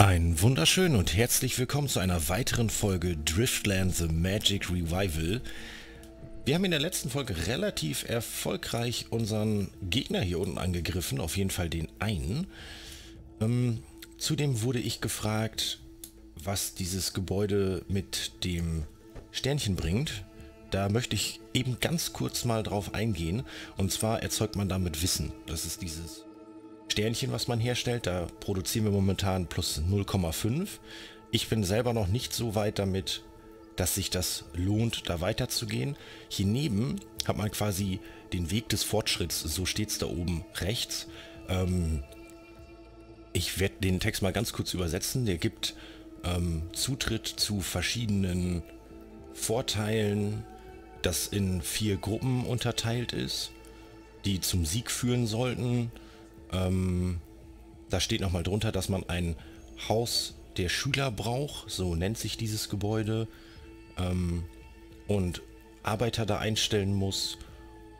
Ein wunderschön und herzlich willkommen zu einer weiteren Folge Driftland The Magic Revival. Wir haben in der letzten Folge relativ erfolgreich unseren Gegner hier unten angegriffen, auf jeden Fall den einen. Ähm, zudem wurde ich gefragt, was dieses Gebäude mit dem Sternchen bringt. Da möchte ich eben ganz kurz mal drauf eingehen. Und zwar erzeugt man damit Wissen. Das ist dieses Sternchen, was man herstellt. Da produzieren wir momentan plus 0,5. Ich bin selber noch nicht so weit damit, dass sich das lohnt, da weiterzugehen. Hier neben hat man quasi den Weg des Fortschritts. So steht es da oben rechts. Ähm, ich werde den Text mal ganz kurz übersetzen. Der gibt ähm, Zutritt zu verschiedenen Vorteilen, das in vier Gruppen unterteilt ist, die zum Sieg führen sollten. Ähm, da steht nochmal drunter, dass man ein Haus der Schüler braucht, so nennt sich dieses Gebäude, ähm, und Arbeiter da einstellen muss,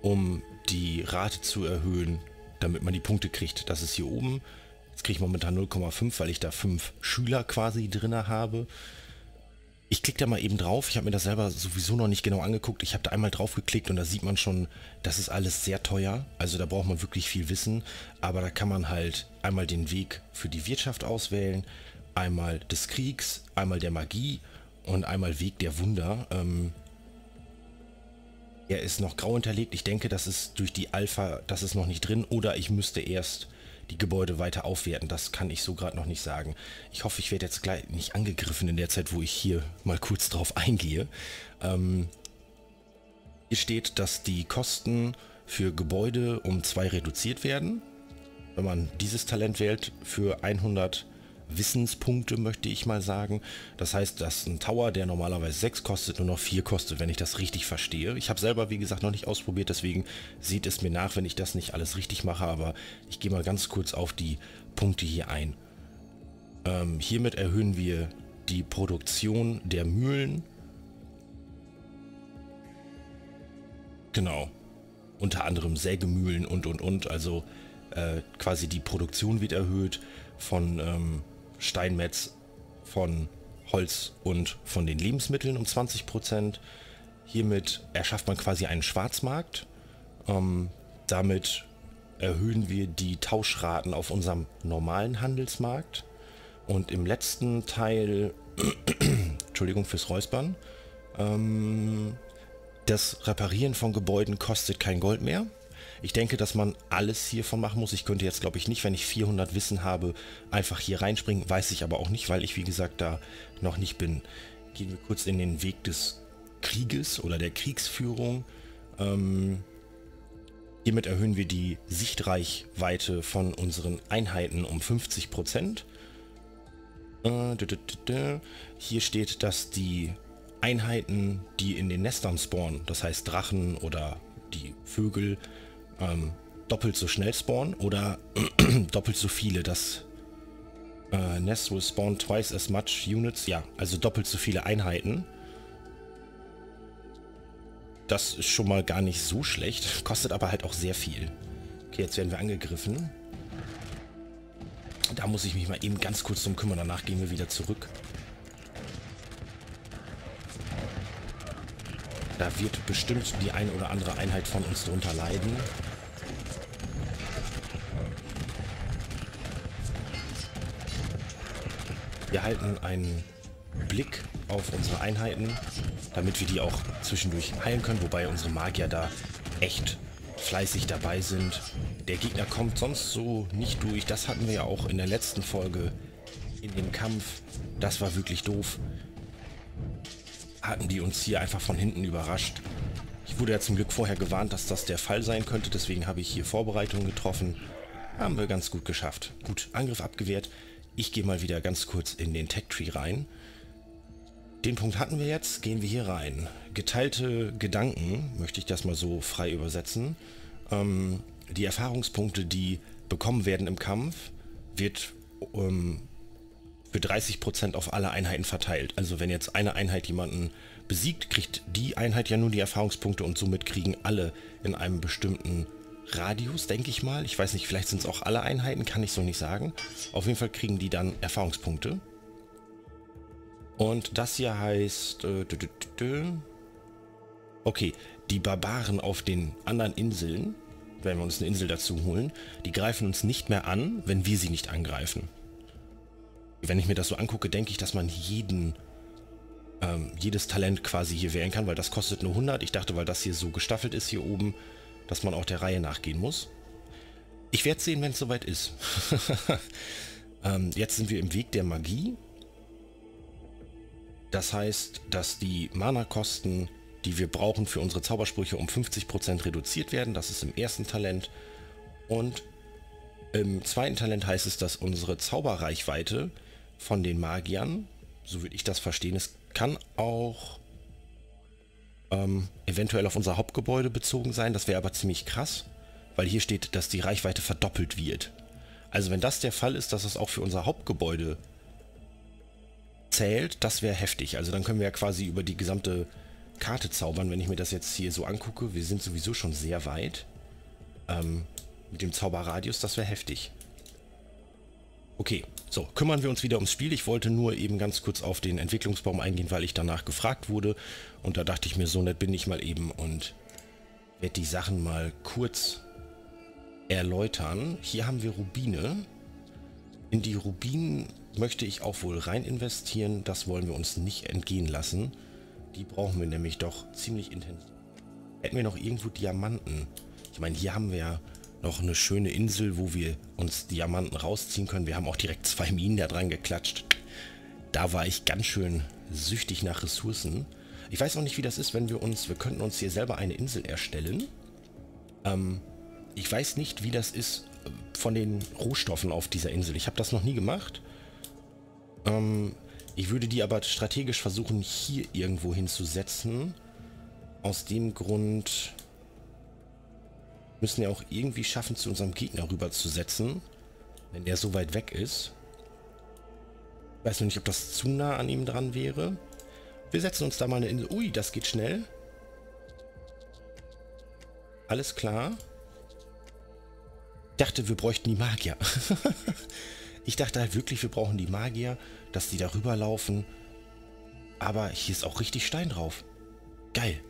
um die Rate zu erhöhen, damit man die Punkte kriegt. Das ist hier oben. Jetzt kriege ich momentan 0,5, weil ich da fünf Schüler quasi drin habe. Ich klicke da mal eben drauf. Ich habe mir das selber sowieso noch nicht genau angeguckt. Ich habe da einmal drauf geklickt und da sieht man schon, das ist alles sehr teuer. Also da braucht man wirklich viel Wissen. Aber da kann man halt einmal den Weg für die Wirtschaft auswählen, einmal des Kriegs, einmal der Magie und einmal Weg der Wunder. Ähm, er ist noch grau hinterlegt. Ich denke, das ist durch die Alpha, das ist noch nicht drin. Oder ich müsste erst die Gebäude weiter aufwerten. Das kann ich so gerade noch nicht sagen. Ich hoffe, ich werde jetzt gleich nicht angegriffen in der Zeit, wo ich hier mal kurz drauf eingehe. Ähm, hier steht, dass die Kosten für Gebäude um zwei reduziert werden. Wenn man dieses Talent wählt für 100 Wissenspunkte, möchte ich mal sagen. Das heißt, dass ein Tower, der normalerweise 6 kostet, nur noch 4 kostet, wenn ich das richtig verstehe. Ich habe selber, wie gesagt, noch nicht ausprobiert, deswegen sieht es mir nach, wenn ich das nicht alles richtig mache, aber ich gehe mal ganz kurz auf die Punkte hier ein. Ähm, hiermit erhöhen wir die Produktion der Mühlen. Genau. Unter anderem Sägemühlen und und und. Also äh, quasi die Produktion wird erhöht von ähm, Steinmetz von Holz und von den Lebensmitteln um 20 Prozent. Hiermit erschafft man quasi einen Schwarzmarkt. Ähm, damit erhöhen wir die Tauschraten auf unserem normalen Handelsmarkt. Und im letzten Teil, Entschuldigung fürs Räuspern, ähm, das Reparieren von Gebäuden kostet kein Gold mehr. Ich denke, dass man alles hiervon machen muss. Ich könnte jetzt, glaube ich, nicht, wenn ich 400 Wissen habe, einfach hier reinspringen. Weiß ich aber auch nicht, weil ich, wie gesagt, da noch nicht bin. Gehen wir kurz in den Weg des Krieges oder der Kriegsführung. Ähm, hiermit erhöhen wir die Sichtreichweite von unseren Einheiten um 50 Prozent. Äh, hier steht, dass die Einheiten, die in den Nestern spawnen, das heißt Drachen oder die Vögel, ähm, doppelt so schnell spawnen oder doppelt so viele. Das äh, Nest will spawn twice as much units. Ja, also doppelt so viele Einheiten. Das ist schon mal gar nicht so schlecht. Kostet aber halt auch sehr viel. Okay, jetzt werden wir angegriffen. Da muss ich mich mal eben ganz kurz drum kümmern. Danach gehen wir wieder zurück. Da wird bestimmt die eine oder andere Einheit von uns drunter leiden. Wir halten einen Blick auf unsere Einheiten, damit wir die auch zwischendurch heilen können, wobei unsere Magier da echt fleißig dabei sind. Der Gegner kommt sonst so nicht durch. Das hatten wir ja auch in der letzten Folge in dem Kampf. Das war wirklich doof. Hatten die uns hier einfach von hinten überrascht. Ich wurde ja zum Glück vorher gewarnt, dass das der Fall sein könnte. Deswegen habe ich hier Vorbereitungen getroffen. Haben wir ganz gut geschafft. Gut, Angriff abgewehrt. Ich gehe mal wieder ganz kurz in den Tech Tree rein. Den Punkt hatten wir jetzt, gehen wir hier rein. Geteilte Gedanken, möchte ich das mal so frei übersetzen. Ähm, die Erfahrungspunkte, die bekommen werden im Kampf, wird ähm, für 30% auf alle Einheiten verteilt. Also wenn jetzt eine Einheit jemanden besiegt, kriegt die Einheit ja nur die Erfahrungspunkte und somit kriegen alle in einem bestimmten Radius, denke ich mal. Ich weiß nicht, vielleicht sind es auch alle Einheiten, kann ich so nicht sagen. Auf jeden Fall kriegen die dann Erfahrungspunkte. Und das hier heißt... Äh, okay, die Barbaren auf den anderen Inseln, wenn wir uns eine Insel dazu holen, die greifen uns nicht mehr an, wenn wir sie nicht angreifen. Wenn ich mir das so angucke, denke ich, dass man jeden ähm, jedes Talent quasi hier wählen kann, weil das kostet nur 100. Ich dachte, weil das hier so gestaffelt ist hier oben, dass man auch der Reihe nachgehen muss. Ich werde sehen, wenn es soweit ist. ähm, jetzt sind wir im Weg der Magie. Das heißt, dass die Mana-Kosten, die wir brauchen für unsere Zaubersprüche, um 50% reduziert werden. Das ist im ersten Talent. Und im zweiten Talent heißt es, dass unsere Zauberreichweite von den Magiern, so würde ich das verstehen, es kann auch ähm, eventuell auf unser Hauptgebäude bezogen sein. Das wäre aber ziemlich krass, weil hier steht, dass die Reichweite verdoppelt wird. Also wenn das der Fall ist, dass es auch für unser Hauptgebäude zählt, das wäre heftig. Also dann können wir ja quasi über die gesamte Karte zaubern, wenn ich mir das jetzt hier so angucke. Wir sind sowieso schon sehr weit. Ähm, mit dem Zauberradius, das wäre heftig. Okay, so, kümmern wir uns wieder ums Spiel. Ich wollte nur eben ganz kurz auf den Entwicklungsbaum eingehen, weil ich danach gefragt wurde. Und da dachte ich mir, so nett bin ich mal eben und werde die Sachen mal kurz erläutern. Hier haben wir Rubine. In die Rubinen möchte ich auch wohl rein investieren. Das wollen wir uns nicht entgehen lassen. Die brauchen wir nämlich doch ziemlich intensiv. Hätten wir noch irgendwo Diamanten. Ich meine, hier haben wir ja noch eine schöne Insel, wo wir uns Diamanten rausziehen können. Wir haben auch direkt zwei Minen da dran geklatscht. Da war ich ganz schön süchtig nach Ressourcen. Ich weiß auch nicht, wie das ist, wenn wir uns... Wir könnten uns hier selber eine Insel erstellen. Ähm, ich weiß nicht, wie das ist äh, von den Rohstoffen auf dieser Insel. Ich habe das noch nie gemacht. Ähm, ich würde die aber strategisch versuchen, hier irgendwo hinzusetzen. Aus dem Grund müssen ja auch irgendwie schaffen, zu unserem Gegner rüber zu setzen, wenn der so weit weg ist. Ich weiß noch nicht, ob das zu nah an ihm dran wäre. Wir setzen uns da mal eine Insel. Ui, das geht schnell. Alles klar. Ich dachte, wir bräuchten die Magier. ich dachte halt wirklich, wir brauchen die Magier, dass die da rüberlaufen. Aber hier ist auch richtig Stein drauf. Geil.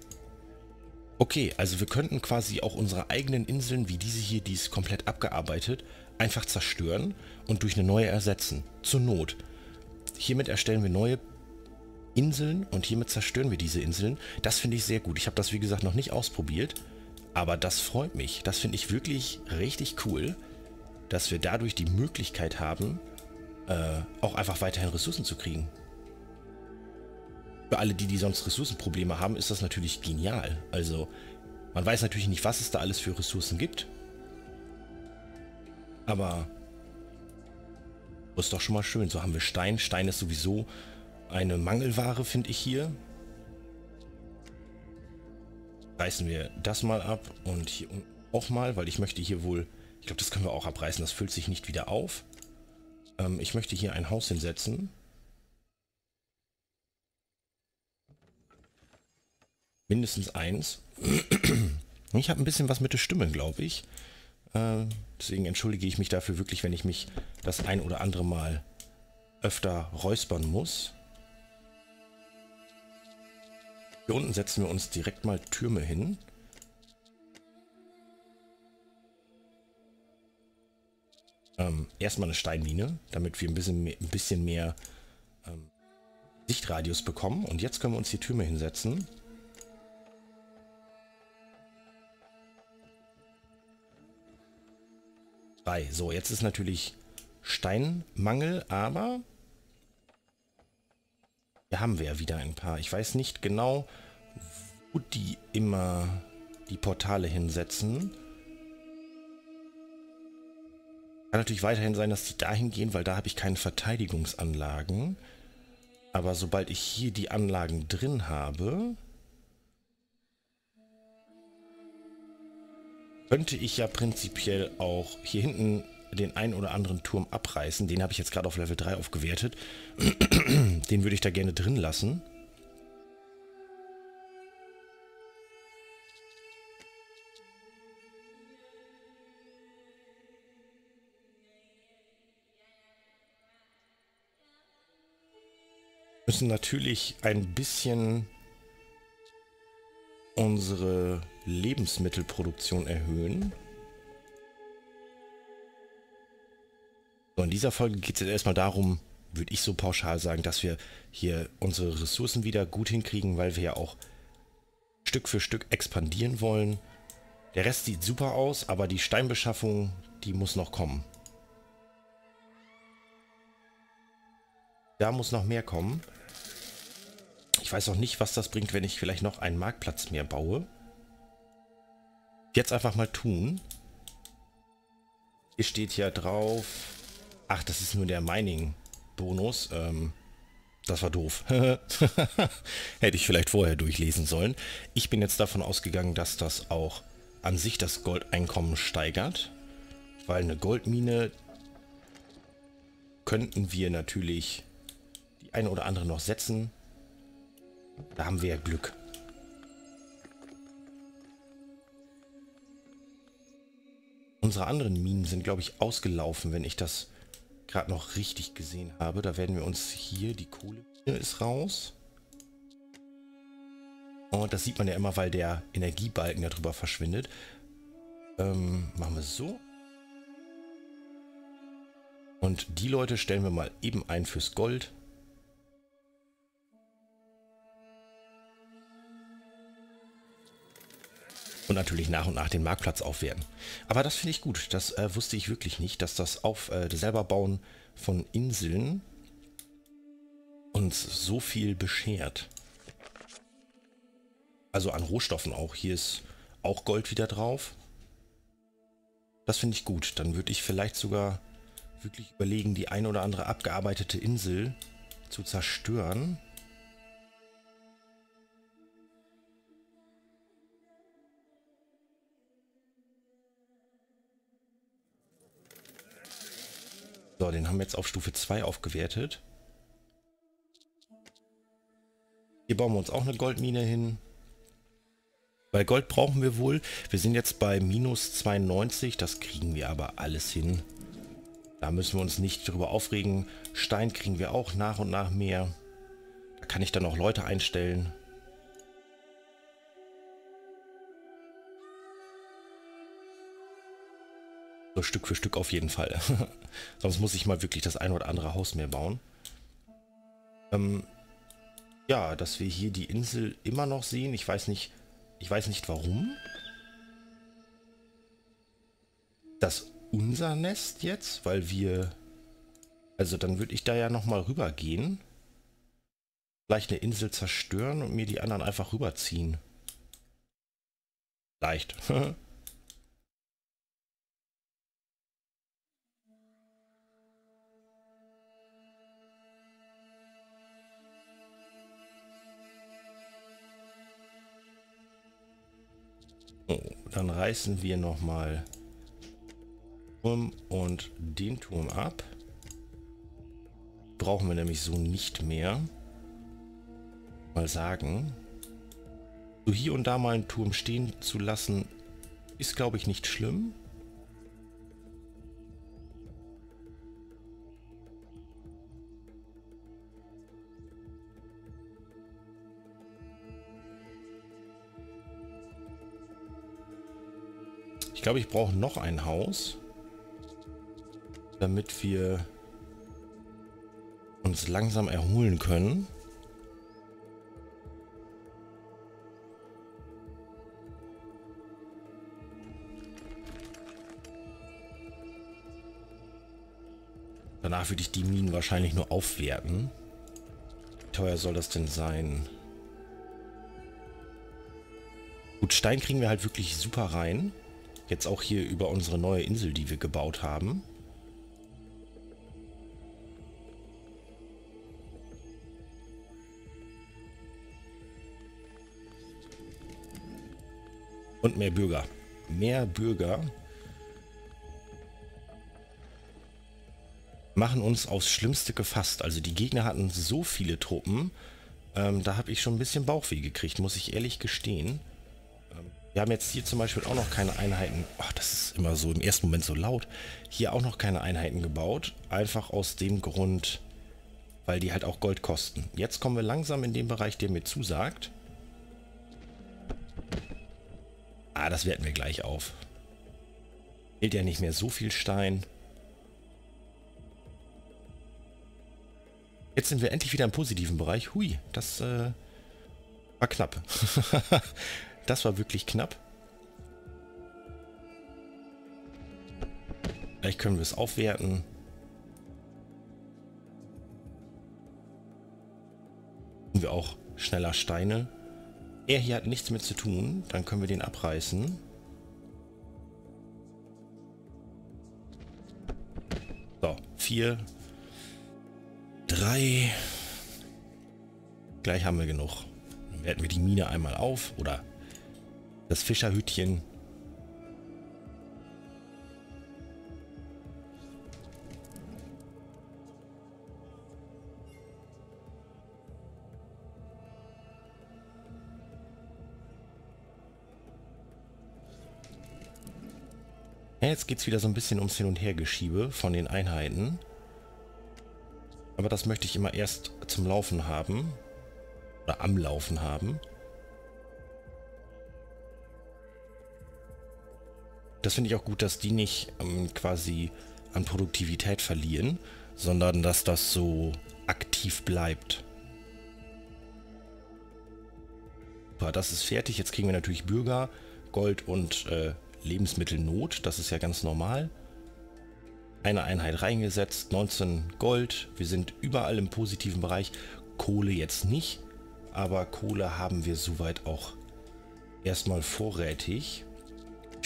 Okay, also wir könnten quasi auch unsere eigenen Inseln, wie diese hier, die ist komplett abgearbeitet, einfach zerstören und durch eine neue ersetzen. Zur Not. Hiermit erstellen wir neue Inseln und hiermit zerstören wir diese Inseln. Das finde ich sehr gut. Ich habe das, wie gesagt, noch nicht ausprobiert, aber das freut mich. Das finde ich wirklich richtig cool, dass wir dadurch die Möglichkeit haben, äh, auch einfach weiterhin Ressourcen zu kriegen. Für alle, die, die sonst Ressourcenprobleme haben, ist das natürlich genial. Also, man weiß natürlich nicht, was es da alles für Ressourcen gibt. Aber ist doch schon mal schön. So haben wir Stein. Stein ist sowieso eine Mangelware, finde ich hier. Reißen wir das mal ab und hier auch mal, weil ich möchte hier wohl... Ich glaube, das können wir auch abreißen. Das füllt sich nicht wieder auf. Ähm, ich möchte hier ein Haus hinsetzen. Mindestens eins. Ich habe ein bisschen was mit der Stimme, glaube ich. Äh, deswegen entschuldige ich mich dafür wirklich, wenn ich mich das ein oder andere Mal öfter räuspern muss. Hier unten setzen wir uns direkt mal Türme hin. Ähm, erstmal eine Steinmine, damit wir ein bisschen mehr, ein bisschen mehr ähm, Sichtradius bekommen. Und jetzt können wir uns hier Türme hinsetzen. Drei. So, jetzt ist natürlich Steinmangel, aber hier haben wir ja wieder ein paar. Ich weiß nicht genau, wo die immer die Portale hinsetzen. Kann natürlich weiterhin sein, dass die dahin gehen, weil da habe ich keine Verteidigungsanlagen. Aber sobald ich hier die Anlagen drin habe, könnte ich ja prinzipiell auch hier hinten den einen oder anderen Turm abreißen. Den habe ich jetzt gerade auf Level 3 aufgewertet. den würde ich da gerne drin lassen. müssen natürlich ein bisschen unsere Lebensmittelproduktion erhöhen. So, in dieser Folge geht es jetzt erstmal darum, würde ich so pauschal sagen, dass wir hier unsere Ressourcen wieder gut hinkriegen, weil wir ja auch Stück für Stück expandieren wollen. Der Rest sieht super aus, aber die Steinbeschaffung, die muss noch kommen. Da muss noch mehr kommen. Ich weiß auch nicht, was das bringt, wenn ich vielleicht noch einen Marktplatz mehr baue. Jetzt einfach mal tun. Hier steht ja drauf... Ach, das ist nur der Mining-Bonus. Ähm, das war doof. Hätte ich vielleicht vorher durchlesen sollen. Ich bin jetzt davon ausgegangen, dass das auch an sich das Goldeinkommen steigert. Weil eine Goldmine könnten wir natürlich die eine oder andere noch setzen. Da haben wir ja Glück. Unsere anderen Minen sind, glaube ich, ausgelaufen, wenn ich das gerade noch richtig gesehen habe. Da werden wir uns hier, die Kohle ist raus. Und das sieht man ja immer, weil der Energiebalken darüber verschwindet. Ähm, machen wir so. Und die Leute stellen wir mal eben ein fürs Gold. Und natürlich nach und nach den Marktplatz aufwerten. Aber das finde ich gut. Das äh, wusste ich wirklich nicht, dass das auf äh, das selber bauen von Inseln uns so viel beschert. Also an Rohstoffen auch. Hier ist auch Gold wieder drauf. Das finde ich gut. Dann würde ich vielleicht sogar wirklich überlegen, die ein oder andere abgearbeitete Insel zu zerstören. So, den haben wir jetzt auf Stufe 2 aufgewertet. Hier bauen wir uns auch eine Goldmine hin. Weil Gold brauchen wir wohl. Wir sind jetzt bei minus 92. Das kriegen wir aber alles hin. Da müssen wir uns nicht drüber aufregen. Stein kriegen wir auch nach und nach mehr. Da kann ich dann auch Leute einstellen. So Stück für Stück auf jeden Fall. Sonst muss ich mal wirklich das ein oder andere Haus mehr bauen. Ähm, ja, dass wir hier die Insel immer noch sehen. Ich weiß nicht, ich weiß nicht warum. Das unser Nest jetzt, weil wir... Also dann würde ich da ja nochmal rüber gehen. Vielleicht eine Insel zerstören und mir die anderen einfach rüberziehen. Leicht. dann reißen wir nochmal Turm und den Turm ab. Brauchen wir nämlich so nicht mehr. Mal sagen. So hier und da mal einen Turm stehen zu lassen, ist glaube ich nicht schlimm. Ich glaube, ich brauche noch ein Haus, damit wir uns langsam erholen können. Danach würde ich die Minen wahrscheinlich nur aufwerten. Wie teuer soll das denn sein? Gut, Stein kriegen wir halt wirklich super rein. Jetzt auch hier über unsere neue Insel, die wir gebaut haben. Und mehr Bürger. Mehr Bürger machen uns aufs Schlimmste gefasst. Also die Gegner hatten so viele Truppen, ähm, da habe ich schon ein bisschen Bauchweh gekriegt, muss ich ehrlich gestehen. Wir haben jetzt hier zum Beispiel auch noch keine Einheiten. Ach, das ist immer so im ersten Moment so laut. Hier auch noch keine Einheiten gebaut. Einfach aus dem Grund, weil die halt auch Gold kosten. Jetzt kommen wir langsam in den Bereich, der mir zusagt. Ah, das werten wir gleich auf. Fehlt ja nicht mehr so viel Stein. Jetzt sind wir endlich wieder im positiven Bereich. Hui, das äh, war knapp. das war wirklich knapp. Vielleicht können wir es aufwerten. Haben wir auch schneller Steine. Er hier hat nichts mit zu tun. Dann können wir den abreißen. So, vier, drei. Gleich haben wir genug. Dann werten wir die Mine einmal auf oder das Fischerhütchen. Jetzt geht es wieder so ein bisschen ums Hin- und Hergeschiebe von den Einheiten. Aber das möchte ich immer erst zum Laufen haben. Oder am Laufen haben. Das finde ich auch gut, dass die nicht ähm, quasi an Produktivität verlieren, sondern dass das so aktiv bleibt. Super, das ist fertig. Jetzt kriegen wir natürlich Bürger, Gold und äh, Lebensmittelnot, das ist ja ganz normal. Eine Einheit reingesetzt, 19 Gold, wir sind überall im positiven Bereich. Kohle jetzt nicht, aber Kohle haben wir soweit auch erstmal vorrätig.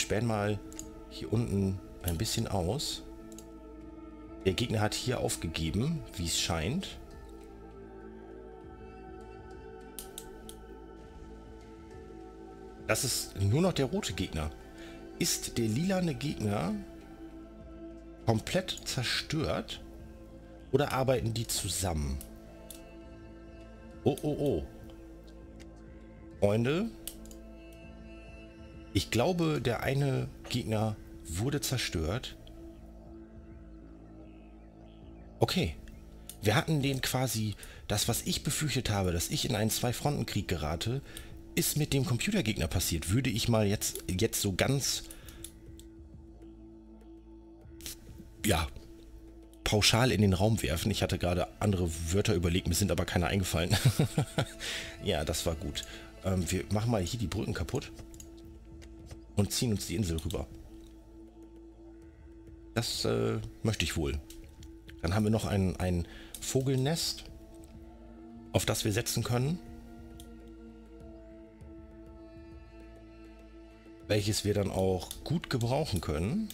Sperren mal hier unten ein bisschen aus. Der Gegner hat hier aufgegeben, wie es scheint. Das ist nur noch der rote Gegner. Ist der lilane Gegner komplett zerstört? Oder arbeiten die zusammen? Oh, oh, oh. Freunde. Ich glaube, der eine Gegner wurde zerstört. Okay. Wir hatten den quasi, das was ich befürchtet habe, dass ich in einen Zwei-Fronten-Krieg gerate, ist mit dem Computergegner passiert? Würde ich mal jetzt, jetzt so ganz ja, pauschal in den Raum werfen. Ich hatte gerade andere Wörter überlegt, mir sind aber keine eingefallen. ja, das war gut. Ähm, wir machen mal hier die Brücken kaputt und ziehen uns die Insel rüber. Das äh, möchte ich wohl. Dann haben wir noch ein, ein Vogelnest, auf das wir setzen können. welches wir dann auch gut gebrauchen können.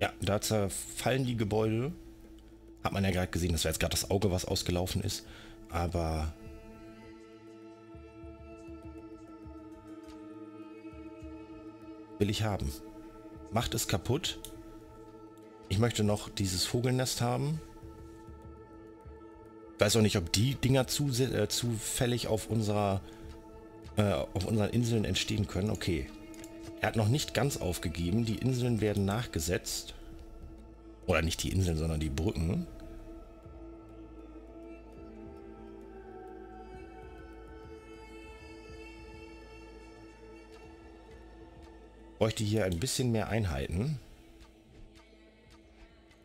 Ja, da zerfallen die Gebäude. Hat man ja gerade gesehen, das war jetzt gerade das Auge, was ausgelaufen ist. Aber... Will ich haben. Macht es kaputt. Ich möchte noch dieses Vogelnest haben. Ich weiß auch nicht, ob die Dinger zu, äh, zufällig auf unserer äh, auf unseren Inseln entstehen können. Okay. Er hat noch nicht ganz aufgegeben. Die Inseln werden nachgesetzt. Oder nicht die Inseln, sondern die Brücken. Bräuchte hier ein bisschen mehr Einheiten.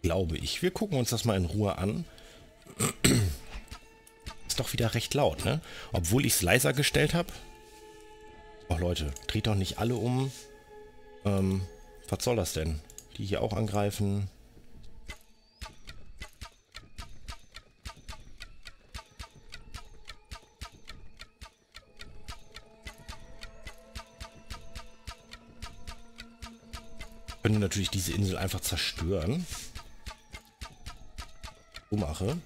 Glaube ich. Wir gucken uns das mal in Ruhe an ist doch wieder recht laut, ne? Obwohl ich es leiser gestellt habe. Oh Leute, dreht doch nicht alle um. Ähm, was soll das denn? Die hier auch angreifen. Könnte natürlich diese Insel einfach zerstören. Umache.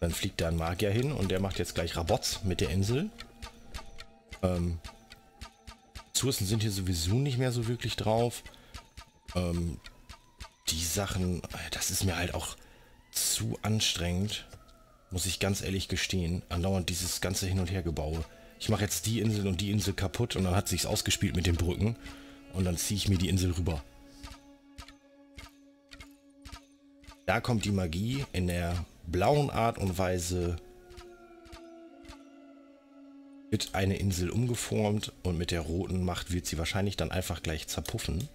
Dann fliegt da ein Magier hin und der macht jetzt gleich Rabots mit der Insel. Ähm, Ressourcen sind hier sowieso nicht mehr so wirklich drauf. Ähm, die Sachen, das ist mir halt auch zu anstrengend, muss ich ganz ehrlich gestehen. Andauernd dieses ganze Hin- und Hergebaue. Ich mache jetzt die Insel und die Insel kaputt und dann hat sich's ausgespielt mit den Brücken und dann ziehe ich mir die Insel rüber. Da kommt die Magie in der blauen Art und Weise wird eine Insel umgeformt und mit der roten Macht wird sie wahrscheinlich dann einfach gleich zerpuffen.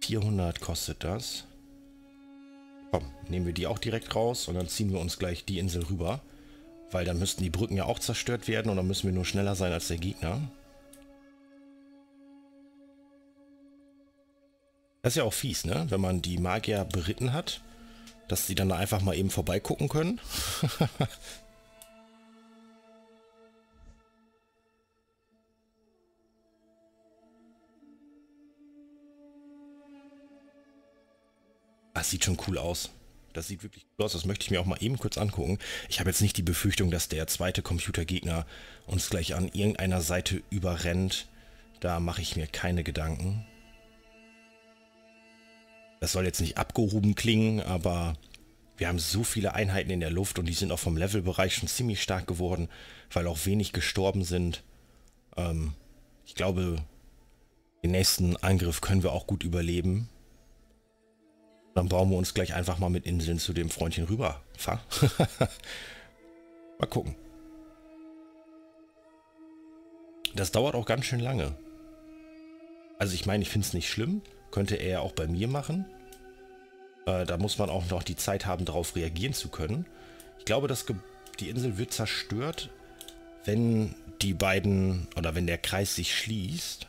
Vierhundert kostet das. Komm, nehmen wir die auch direkt raus und dann ziehen wir uns gleich die Insel rüber. Weil dann müssten die Brücken ja auch zerstört werden und dann müssen wir nur schneller sein als der Gegner. Das ist ja auch fies, ne? Wenn man die Magier beritten hat, dass sie dann da einfach mal eben vorbeigucken können. Das sieht schon cool aus. Das sieht wirklich cool aus. Das möchte ich mir auch mal eben kurz angucken. Ich habe jetzt nicht die Befürchtung, dass der zweite Computergegner uns gleich an irgendeiner Seite überrennt. Da mache ich mir keine Gedanken. Das soll jetzt nicht abgehoben klingen, aber wir haben so viele Einheiten in der Luft und die sind auch vom Levelbereich schon ziemlich stark geworden, weil auch wenig gestorben sind. Ähm, ich glaube, den nächsten Angriff können wir auch gut überleben. Dann bauen wir uns gleich einfach mal mit Inseln zu dem Freundchen rüber. Mal gucken. Das dauert auch ganz schön lange. Also ich meine, ich finde es nicht schlimm. Könnte er ja auch bei mir machen. Äh, da muss man auch noch die Zeit haben, darauf reagieren zu können. Ich glaube, dass die Insel wird zerstört, wenn die beiden oder wenn der Kreis sich schließt.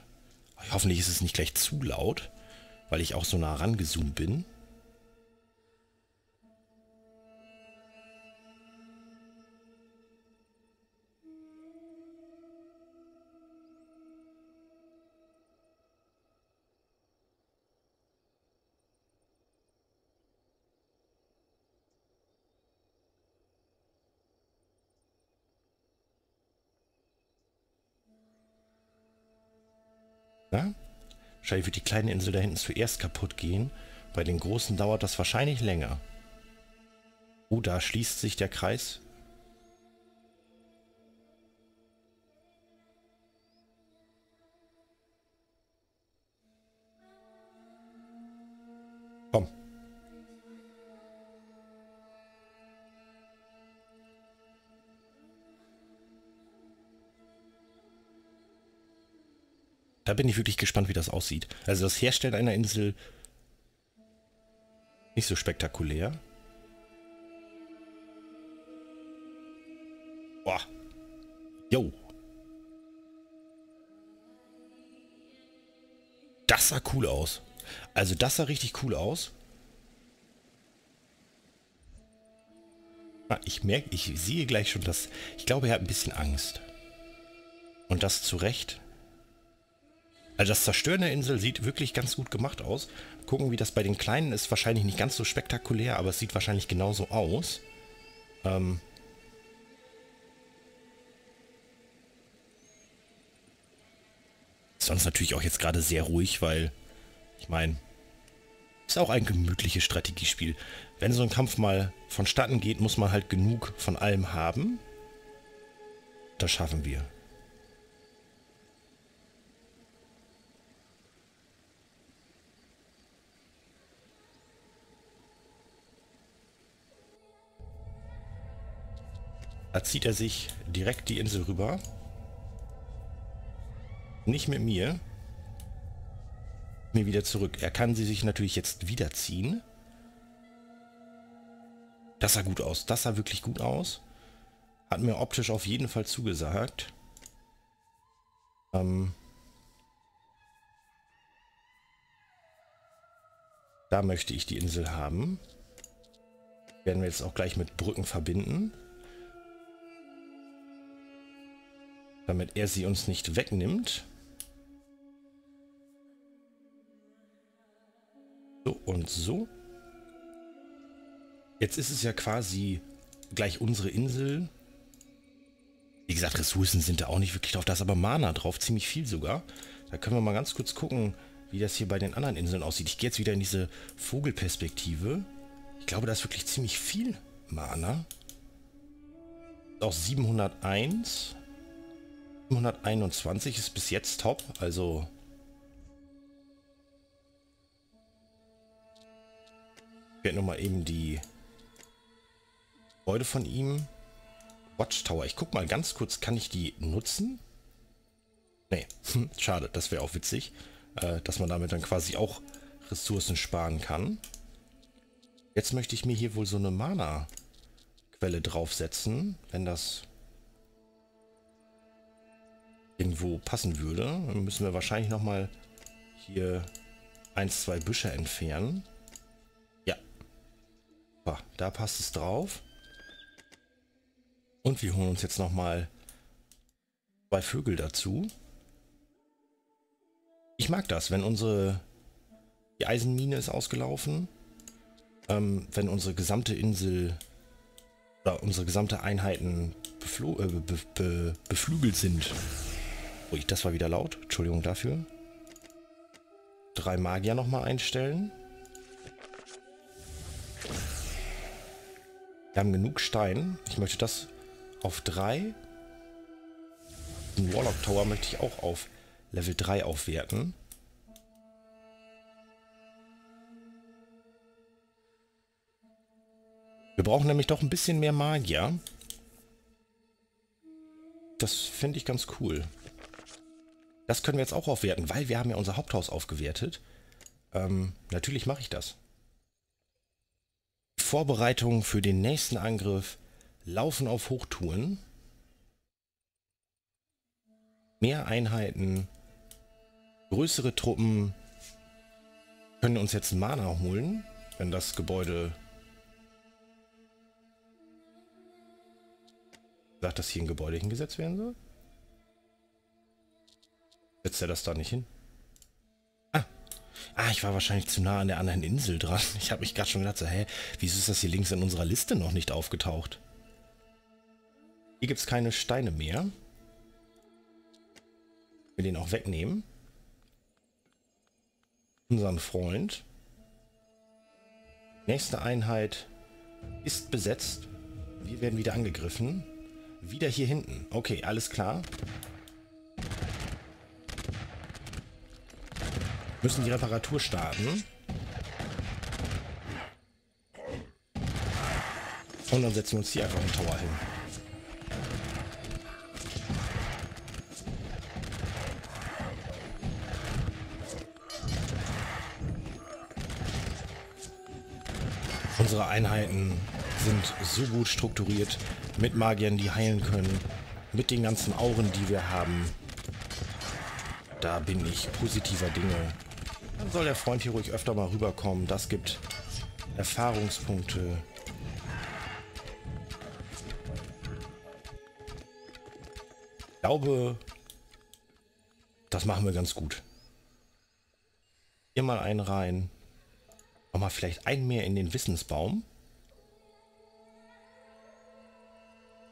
Hoffentlich ist es nicht gleich zu laut, weil ich auch so nah rangezoomt bin. Na? Wahrscheinlich wird die kleine Insel da hinten zuerst kaputt gehen. Bei den großen dauert das wahrscheinlich länger. Oh, da schließt sich der Kreis. Komm. Da bin ich wirklich gespannt, wie das aussieht. Also das Herstellen einer Insel nicht so spektakulär. Boah. Jo. Das sah cool aus. Also das sah richtig cool aus. Ah, ich merke, ich sehe gleich schon, dass... Ich glaube, er hat ein bisschen Angst. Und das zu Recht. Also das Zerstören der Insel sieht wirklich ganz gut gemacht aus. Gucken, wie das bei den Kleinen ist. Wahrscheinlich nicht ganz so spektakulär, aber es sieht wahrscheinlich genauso aus. Ähm Sonst natürlich auch jetzt gerade sehr ruhig, weil ich meine, ist auch ein gemütliches Strategiespiel. Wenn so ein Kampf mal vonstatten geht, muss man halt genug von allem haben. Das schaffen wir. Da zieht er sich direkt die Insel rüber. Nicht mit mir. Mir wieder zurück. Er kann sie sich natürlich jetzt wiederziehen. Das sah gut aus. Das sah wirklich gut aus. Hat mir optisch auf jeden Fall zugesagt. Ähm da möchte ich die Insel haben. Werden wir jetzt auch gleich mit Brücken verbinden. Damit er sie uns nicht wegnimmt. So und so. Jetzt ist es ja quasi gleich unsere Insel. Wie gesagt, Ressourcen sind da auch nicht wirklich drauf. Da ist aber Mana drauf, ziemlich viel sogar. Da können wir mal ganz kurz gucken, wie das hier bei den anderen Inseln aussieht. Ich gehe jetzt wieder in diese Vogelperspektive. Ich glaube, da ist wirklich ziemlich viel Mana. Auch 701. 721 ist bis jetzt top, also... Ich werde nochmal eben die Gebäude von ihm. Watchtower. Ich guck mal ganz kurz, kann ich die nutzen? Nee, schade, das wäre auch witzig, äh, dass man damit dann quasi auch Ressourcen sparen kann. Jetzt möchte ich mir hier wohl so eine Mana-Quelle draufsetzen, wenn das irgendwo passen würde. Dann müssen wir wahrscheinlich nochmal hier ein, zwei Büsche entfernen. Ja. Da passt es drauf. Und wir holen uns jetzt nochmal zwei Vögel dazu. Ich mag das, wenn unsere die Eisenmine ist ausgelaufen, ähm, wenn unsere gesamte Insel oder unsere gesamte Einheiten äh, be be beflügelt sind. Ui, das war wieder laut. Entschuldigung dafür. Drei Magier nochmal einstellen. Wir haben genug Stein. Ich möchte das auf 3. Den Warlock Tower möchte ich auch auf Level 3 aufwerten. Wir brauchen nämlich doch ein bisschen mehr Magier. Das finde ich ganz cool. Das können wir jetzt auch aufwerten, weil wir haben ja unser Haupthaus aufgewertet. Ähm, natürlich mache ich das. Vorbereitungen für den nächsten Angriff laufen auf Hochtouren. Mehr Einheiten, größere Truppen können uns jetzt Mana holen, wenn das Gebäude sagt, dass hier ein Gebäude hingesetzt werden soll. Setzt er das da nicht hin? Ah. Ah, ich war wahrscheinlich zu nah an der anderen Insel dran. Ich habe mich gerade schon gedacht, so, hä, wieso ist das hier links in unserer Liste noch nicht aufgetaucht? Hier gibt es keine Steine mehr. Wir den auch wegnehmen. Unseren Freund. Nächste Einheit ist besetzt. Wir werden wieder angegriffen. Wieder hier hinten. Okay, alles klar. Müssen die Reparatur starten. Und dann setzen wir uns hier einfach einen Tower hin. Unsere Einheiten sind so gut strukturiert, mit Magiern, die heilen können, mit den ganzen Auren, die wir haben. Da bin ich positiver Dinge. Dann soll der Freund hier ruhig öfter mal rüberkommen. Das gibt Erfahrungspunkte. Ich glaube, das machen wir ganz gut. Hier mal einen rein. Nochmal vielleicht einen mehr in den Wissensbaum.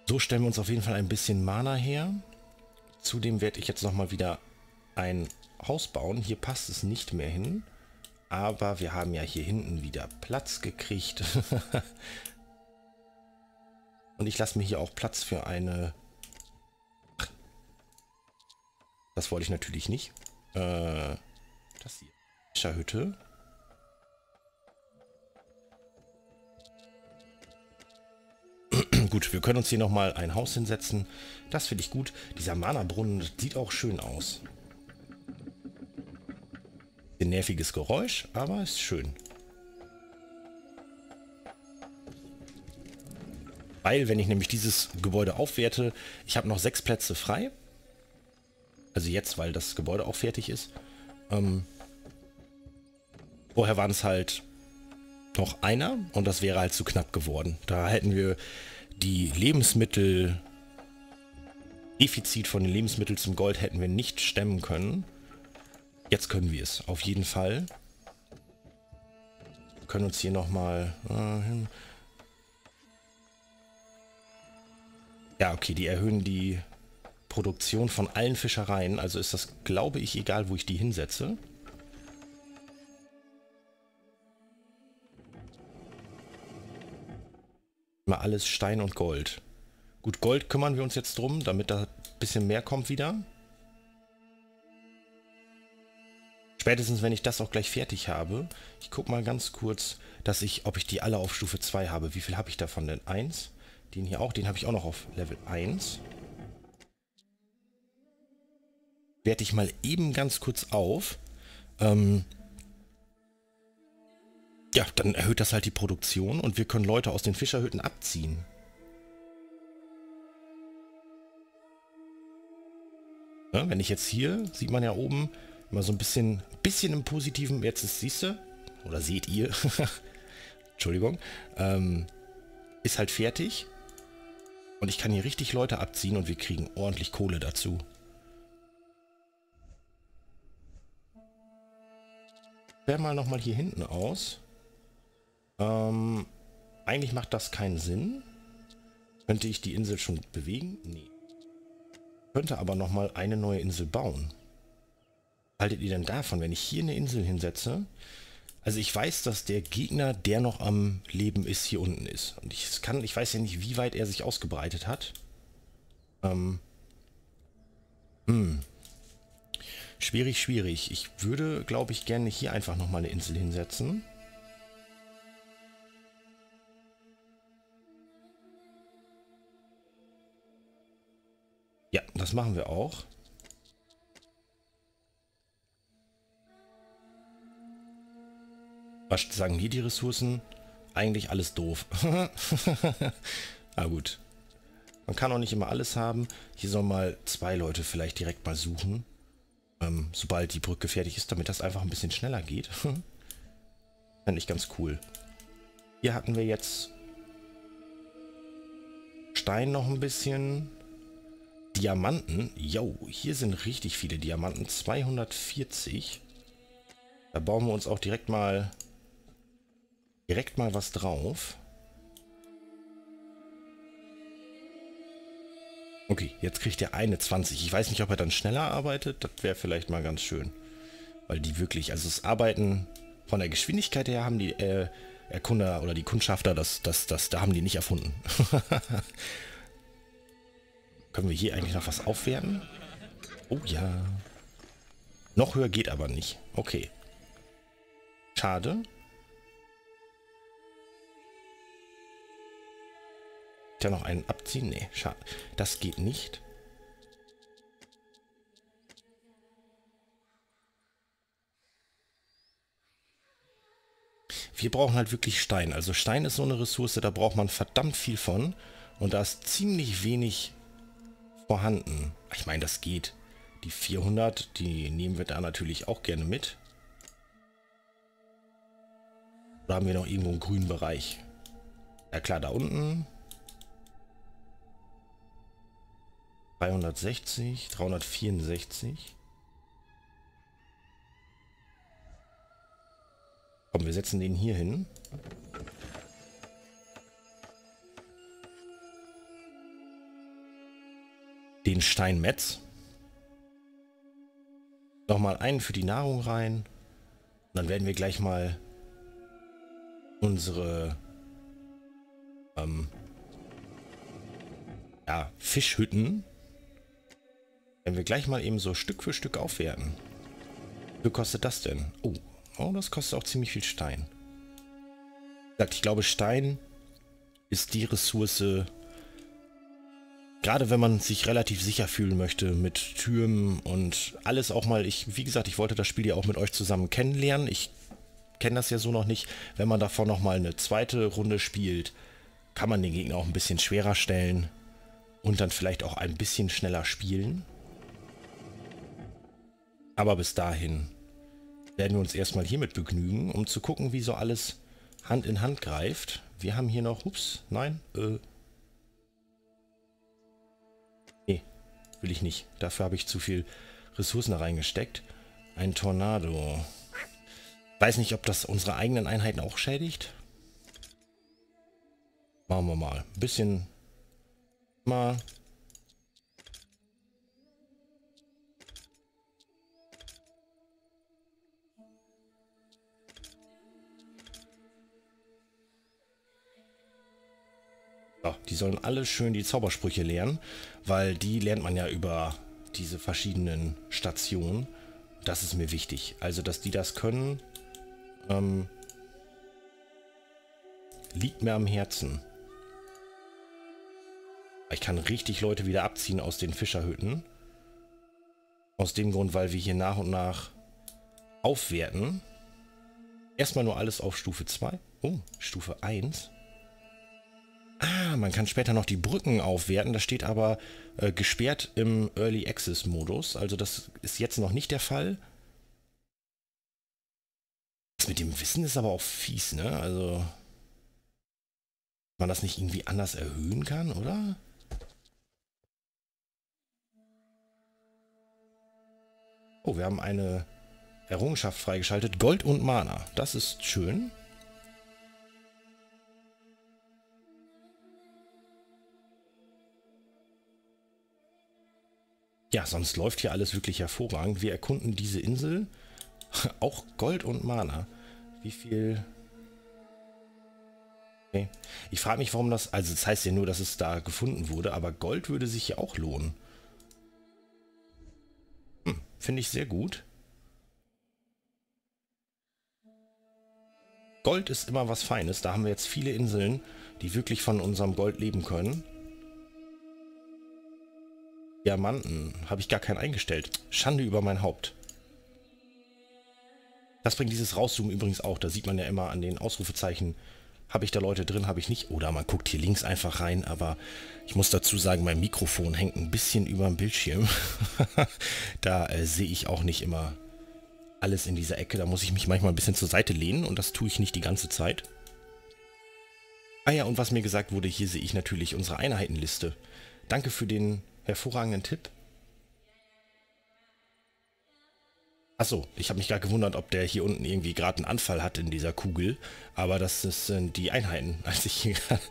So stellen wir uns auf jeden Fall ein bisschen Mana her. Zudem werde ich jetzt nochmal wieder ein Haus bauen. Hier passt es nicht mehr hin. Aber wir haben ja hier hinten wieder Platz gekriegt. Und ich lasse mir hier auch Platz für eine... Das wollte ich natürlich nicht. Äh, das hier. Hütte. gut, wir können uns hier nochmal ein Haus hinsetzen. Das finde ich gut. Dieser Mana-Brunnen sieht auch schön aus. Ein nerviges Geräusch, aber ist schön. Weil, wenn ich nämlich dieses Gebäude aufwerte, ich habe noch sechs Plätze frei. Also jetzt, weil das Gebäude auch fertig ist. Ähm, vorher waren es halt noch einer und das wäre halt zu knapp geworden. Da hätten wir die Lebensmittel, Defizit von den Lebensmitteln zum Gold hätten wir nicht stemmen können. Jetzt können wir es, auf jeden Fall. Wir können uns hier nochmal... Äh, ja, okay, die erhöhen die Produktion von allen Fischereien. Also ist das, glaube ich, egal, wo ich die hinsetze. Mal alles Stein und Gold. Gut, Gold kümmern wir uns jetzt drum, damit da ein bisschen mehr kommt wieder. Spätestens, wenn ich das auch gleich fertig habe. Ich gucke mal ganz kurz, dass ich, ob ich die alle auf Stufe 2 habe. Wie viel habe ich davon denn? 1. Den hier auch, den habe ich auch noch auf Level 1. Werte ich mal eben ganz kurz auf. Ähm ja, dann erhöht das halt die Produktion und wir können Leute aus den Fischerhütten abziehen. Ja, wenn ich jetzt hier, sieht man ja oben, mal so ein bisschen, bisschen im Positiven, jetzt ist, siehst du, oder seht ihr, Entschuldigung, ähm, ist halt fertig. Und ich kann hier richtig Leute abziehen und wir kriegen ordentlich Kohle dazu. Wäre mal nochmal hier hinten aus. Ähm, eigentlich macht das keinen Sinn. Könnte ich die Insel schon bewegen? Nee. Könnte aber nochmal eine neue Insel bauen. Haltet ihr denn davon, wenn ich hier eine Insel hinsetze? Also ich weiß, dass der Gegner, der noch am Leben ist, hier unten ist. Und ich kann, ich weiß ja nicht, wie weit er sich ausgebreitet hat. Ähm. Hm. Schwierig, schwierig. Ich würde, glaube ich, gerne hier einfach nochmal eine Insel hinsetzen. Ja, das machen wir auch. Was sagen hier die Ressourcen? Eigentlich alles doof. Na gut. Man kann auch nicht immer alles haben. Hier sollen mal zwei Leute vielleicht direkt mal suchen. Ähm, sobald die Brücke fertig ist, damit das einfach ein bisschen schneller geht. Fände ich ganz cool. Hier hatten wir jetzt Stein noch ein bisschen. Diamanten. Jo, hier sind richtig viele Diamanten. 240. Da bauen wir uns auch direkt mal direkt mal was drauf. Okay, jetzt kriegt er eine 20. Ich weiß nicht, ob er dann schneller arbeitet. Das wäre vielleicht mal ganz schön. Weil die wirklich, also das Arbeiten von der Geschwindigkeit her haben die äh, Erkunder oder die Kundschafter, das, das, das, da haben die nicht erfunden. Können wir hier eigentlich noch was aufwerten? Oh ja. Noch höher geht aber nicht. Okay. Schade. Ja noch einen abziehen? Nee, schade. Das geht nicht. Wir brauchen halt wirklich Stein. Also Stein ist so eine Ressource, da braucht man verdammt viel von. Und da ist ziemlich wenig vorhanden. Ich meine, das geht. Die 400, die nehmen wir da natürlich auch gerne mit. Da haben wir noch irgendwo einen grünen Bereich. Ja klar, da unten 360, 364. Komm, wir setzen den hier hin. Den Steinmetz. Nochmal einen für die Nahrung rein. Und dann werden wir gleich mal unsere ähm, ja, Fischhütten wenn wir gleich mal eben so Stück für Stück aufwerten. Wie kostet das denn? Oh, oh das kostet auch ziemlich viel Stein. Ich glaube, Stein ist die Ressource, gerade wenn man sich relativ sicher fühlen möchte mit Türmen und alles auch mal, ich, wie gesagt, ich wollte das Spiel ja auch mit euch zusammen kennenlernen. Ich kenne das ja so noch nicht. Wenn man davon nochmal eine zweite Runde spielt, kann man den Gegner auch ein bisschen schwerer stellen und dann vielleicht auch ein bisschen schneller spielen. Aber bis dahin werden wir uns erstmal hiermit begnügen, um zu gucken, wie so alles Hand in Hand greift. Wir haben hier noch... Ups, nein. Äh, nee, will ich nicht. Dafür habe ich zu viel Ressourcen reingesteckt. Ein Tornado. Weiß nicht, ob das unsere eigenen Einheiten auch schädigt. Machen wir mal. Ein bisschen mal Ja, die sollen alle schön die Zaubersprüche lernen, weil die lernt man ja über diese verschiedenen Stationen. Das ist mir wichtig. Also, dass die das können, ähm, liegt mir am Herzen. Ich kann richtig Leute wieder abziehen aus den Fischerhütten. Aus dem Grund, weil wir hier nach und nach aufwerten. Erstmal nur alles auf Stufe 2. Oh, Stufe 1. Ah, man kann später noch die Brücken aufwerten. Das steht aber äh, gesperrt im Early Access Modus. Also das ist jetzt noch nicht der Fall. Das mit dem Wissen ist aber auch fies, ne? Also man das nicht irgendwie anders erhöhen kann, oder? Oh, wir haben eine Errungenschaft freigeschaltet. Gold und Mana. Das ist schön. Ja, sonst läuft hier alles wirklich hervorragend. Wir erkunden diese Insel. Auch Gold und Mana. Wie viel... Okay. Ich frage mich, warum das... Also das heißt ja nur, dass es da gefunden wurde, aber Gold würde sich ja auch lohnen. Hm, Finde ich sehr gut. Gold ist immer was Feines. Da haben wir jetzt viele Inseln, die wirklich von unserem Gold leben können. Diamanten habe ich gar keinen eingestellt. Schande über mein Haupt. Das bringt dieses Rauszoomen übrigens auch. Da sieht man ja immer an den Ausrufezeichen, habe ich da Leute drin, habe ich nicht. Oder man guckt hier links einfach rein, aber ich muss dazu sagen, mein Mikrofon hängt ein bisschen über dem Bildschirm. da äh, sehe ich auch nicht immer alles in dieser Ecke. Da muss ich mich manchmal ein bisschen zur Seite lehnen und das tue ich nicht die ganze Zeit. Ah ja, und was mir gesagt wurde, hier sehe ich natürlich unsere Einheitenliste. Danke für den hervorragenden Tipp. Achso, ich habe mich gerade gewundert, ob der hier unten irgendwie gerade einen Anfall hat in dieser Kugel. Aber das sind die Einheiten. Als ich hier ich habe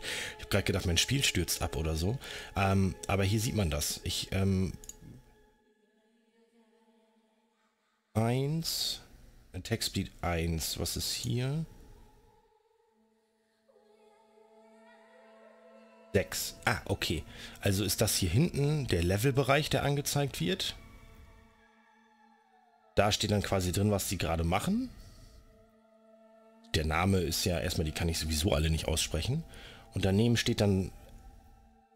gerade gedacht, mein Spiel stürzt ab oder so. Ähm, aber hier sieht man das. Ich, ähm... Eins. Attack Speed 1. Was ist hier? 6. Ah, okay. Also ist das hier hinten der Levelbereich, der angezeigt wird. Da steht dann quasi drin, was sie gerade machen. Der Name ist ja erstmal, die kann ich sowieso alle nicht aussprechen. Und daneben steht dann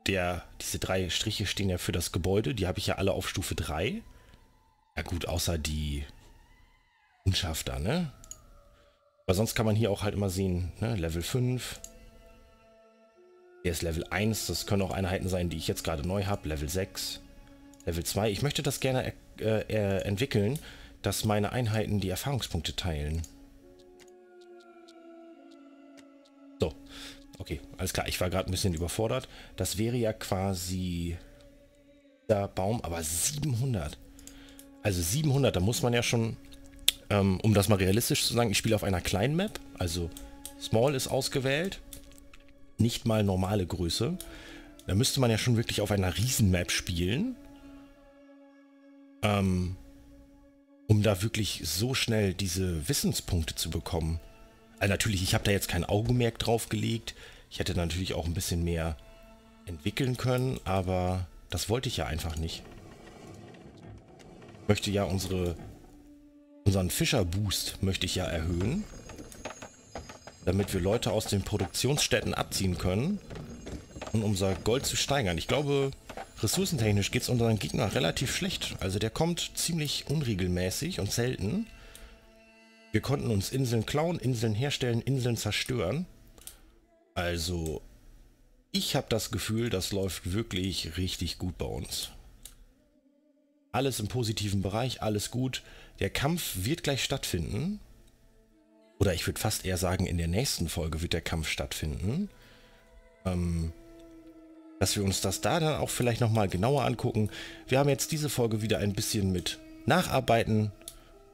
der, diese drei Striche stehen ja für das Gebäude. Die habe ich ja alle auf Stufe 3. Ja gut, außer die Kundschafter, ne? Aber sonst kann man hier auch halt immer sehen, ne? Level 5, hier ist Level 1, das können auch Einheiten sein, die ich jetzt gerade neu habe. Level 6, Level 2. Ich möchte das gerne äh, äh, entwickeln, dass meine Einheiten die Erfahrungspunkte teilen. So, okay, alles klar. Ich war gerade ein bisschen überfordert. Das wäre ja quasi der Baum, aber 700. Also 700, da muss man ja schon, ähm, um das mal realistisch zu sagen, ich spiele auf einer kleinen Map. Also Small ist ausgewählt nicht mal normale Größe. Da müsste man ja schon wirklich auf einer Riesenmap spielen. Ähm, um da wirklich so schnell diese Wissenspunkte zu bekommen. Also natürlich, ich habe da jetzt kein Augenmerk drauf gelegt. Ich hätte natürlich auch ein bisschen mehr entwickeln können, aber das wollte ich ja einfach nicht. Ich möchte ja unsere, unseren Fischer-Boost möchte ich ja erhöhen damit wir Leute aus den Produktionsstätten abziehen können und unser Gold zu steigern. Ich glaube, ressourcentechnisch geht es unseren Gegner relativ schlecht. Also der kommt ziemlich unregelmäßig und selten. Wir konnten uns Inseln klauen, Inseln herstellen, Inseln zerstören. Also, ich habe das Gefühl, das läuft wirklich richtig gut bei uns. Alles im positiven Bereich, alles gut. Der Kampf wird gleich stattfinden. Oder ich würde fast eher sagen, in der nächsten Folge wird der Kampf stattfinden. Ähm, dass wir uns das da dann auch vielleicht nochmal genauer angucken. Wir haben jetzt diese Folge wieder ein bisschen mit Nacharbeiten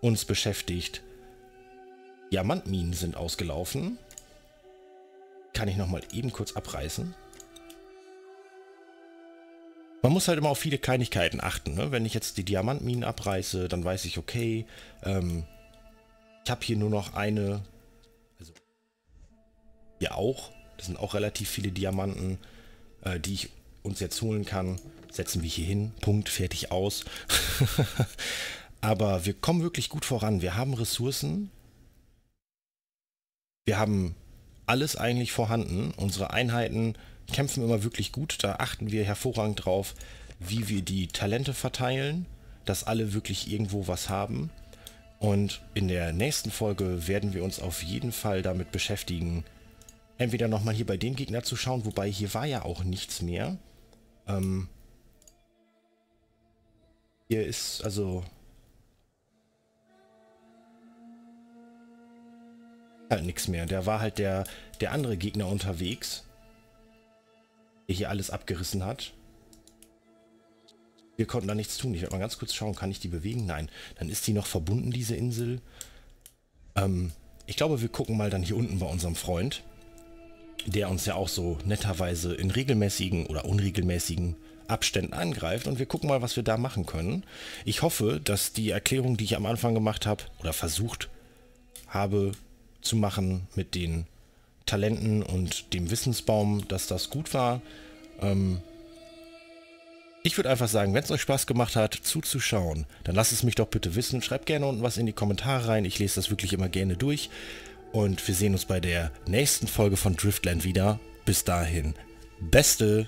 uns beschäftigt. Diamantminen sind ausgelaufen. Kann ich nochmal eben kurz abreißen. Man muss halt immer auf viele Kleinigkeiten achten. Ne? Wenn ich jetzt die Diamantminen abreiße, dann weiß ich, okay, ähm, ich habe hier nur noch eine, also hier auch. Das sind auch relativ viele Diamanten, äh, die ich uns jetzt holen kann. Setzen wir hier hin. Punkt, fertig, aus. Aber wir kommen wirklich gut voran. Wir haben Ressourcen. Wir haben alles eigentlich vorhanden. Unsere Einheiten kämpfen immer wirklich gut. Da achten wir hervorragend drauf, wie wir die Talente verteilen, dass alle wirklich irgendwo was haben. Und in der nächsten Folge werden wir uns auf jeden Fall damit beschäftigen, entweder nochmal hier bei dem Gegner zu schauen, wobei hier war ja auch nichts mehr. Ähm hier ist also halt nichts mehr. Da war halt der, der andere Gegner unterwegs, der hier alles abgerissen hat. Wir konnten da nichts tun. Ich werde mal ganz kurz schauen, kann ich die bewegen? Nein. Dann ist die noch verbunden, diese Insel. Ähm, ich glaube, wir gucken mal dann hier unten bei unserem Freund, der uns ja auch so netterweise in regelmäßigen oder unregelmäßigen Abständen angreift und wir gucken mal, was wir da machen können. Ich hoffe, dass die Erklärung, die ich am Anfang gemacht habe oder versucht habe, zu machen mit den Talenten und dem Wissensbaum, dass das gut war. Ähm ich würde einfach sagen, wenn es euch Spaß gemacht hat, zuzuschauen, dann lasst es mich doch bitte wissen. Schreibt gerne unten was in die Kommentare rein. Ich lese das wirklich immer gerne durch. Und wir sehen uns bei der nächsten Folge von Driftland wieder. Bis dahin, beste